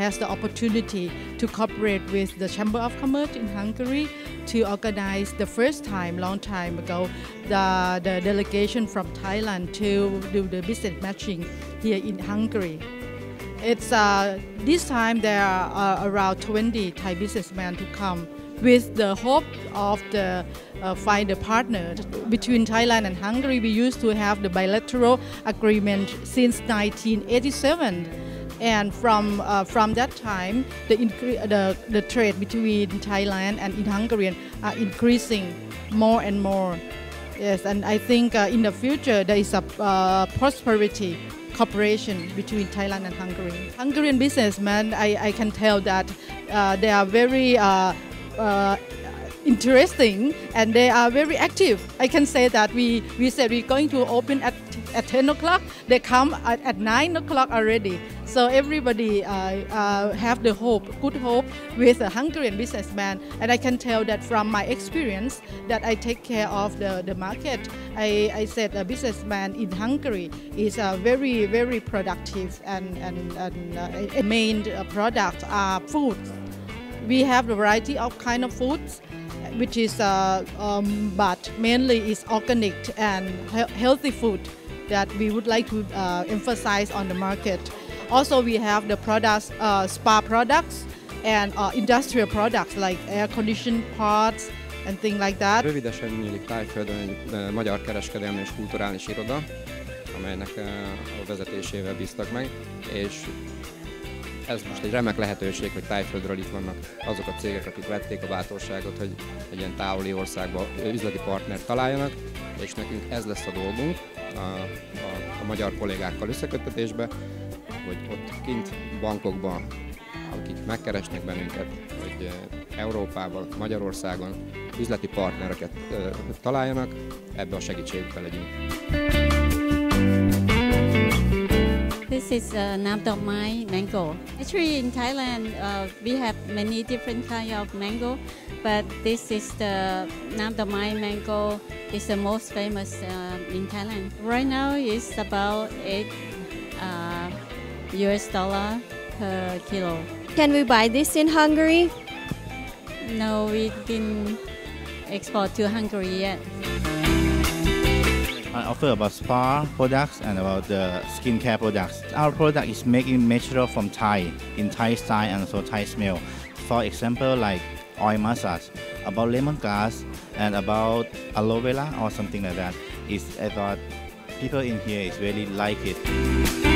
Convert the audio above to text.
opportunity to cooperate with the Chamber of Commerce in Hungary to organize the first time, long time ago, the, the delegation from Thailand to do the business matching here in Hungary. It's uh, this time there are uh, around 20 Thai businessmen to come with the hope of the uh, find a partner between Thailand and Hungary. We used to have the bilateral agreement since 1987, and from uh, from that time, the, the the trade between Thailand and in Hungary are increasing more and more. Yes, and I think uh, in the future there is a uh, prosperity cooperation between Thailand and Hungary. Hungarian businessmen, I, I can tell that uh, they are very uh, uh, interesting and they are very active. I can say that we, we said we're going to open at, at 10 o'clock, they come at, at 9 o'clock already. So everybody uh, uh, have the hope, good hope with a Hungarian businessman. And I can tell that from my experience that I take care of the, the market. I, I said a businessman in Hungary is uh, very, very productive and, and, and uh, main product are foods. We have a variety of kind of foods which is uh, um, but mainly is organic and he healthy food that we would like to uh, emphasize on the market. Also, we have the products, uh, spa products and uh, industrial products like air conditioned parts and things like that. Rövidesen nyílik Tájföldön egy magyar kereskedelmi és kulturális iroda, amelynek a vezetésével bíztak meg, és ez most egy remek lehetőség, hogy Tájföldről itt vannak azok a cégek, akik vették a bátorságot, hogy egy ilyen távoli országba üzleti partnert találjanak, és nekünk ez lesz a dolgunk a, a, a magyar kollégákkal összekötetésbe, hogy ott kint bankokban, akik megkeresnek bennünket, hogy Európában, Magyarországon üzleti partnereket találjanak, ebbe a segítségükkel legyünk. This is uh, Nam Dok Mai mango. Actually, in Thailand, uh, we have many different kind of mango, but this is the Nam Dok Mai mango. is the most famous uh, in Thailand. Right now, it's about eight uh, US dollar per kilo. Can we buy this in Hungary? No, we didn't export to Hungary yet. Offer about spa products and about the skincare products. Our product is making natural from Thai, in Thai style and also Thai smell. For example, like oil massage, about lemongrass, and about aloe vera or something like that. Is I thought people in here is really like it.